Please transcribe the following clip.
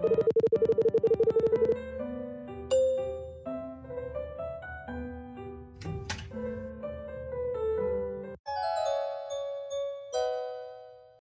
you